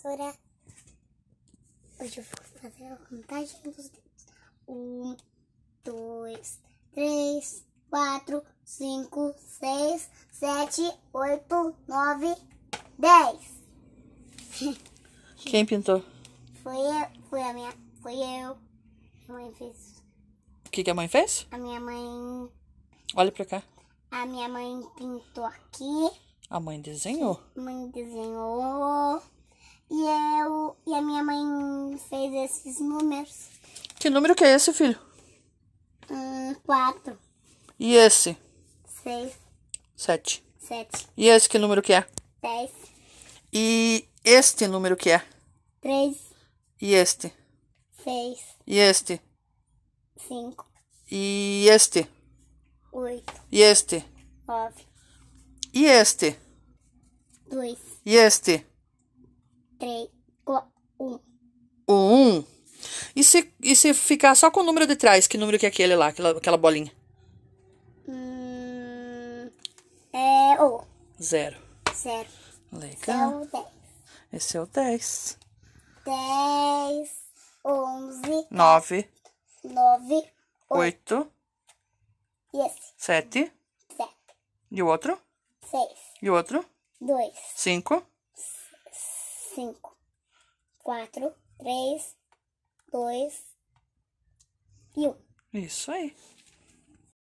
professora. Hoje eu vou fazer a contagem dos dedos. Um, dois, três, quatro, cinco, seis, sete, oito, nove, dez. Quem pintou? Foi eu, foi a minha, foi eu. Minha mãe fez. O que, que a mãe fez? A minha mãe, Olha pra cá. a minha mãe pintou aqui. A mãe desenhou. A mãe desenhou. E eu e a minha mãe fez esses números. Que número que é esse, filho? Um, quatro, E esse? seis, Sete. sete, E esse que número que é? dez, E este número que é? três, E este? seis, E este? cinco, E este? oito, E este? nove, E este? dois, E este? Três, quatro, um. O um. E se, e se ficar só com o número de trás? Que número que é aquele lá? Aquela, aquela bolinha? Hum, é o Zero. zero. Legal. O. Esse é o dez. Dez, onze, Nove. nove, oito. Oito. E esse, Sete. sete, E o outro? seis, E o outro? dois, Cinco. cinco, quatro, três, dois e um. Isso aí.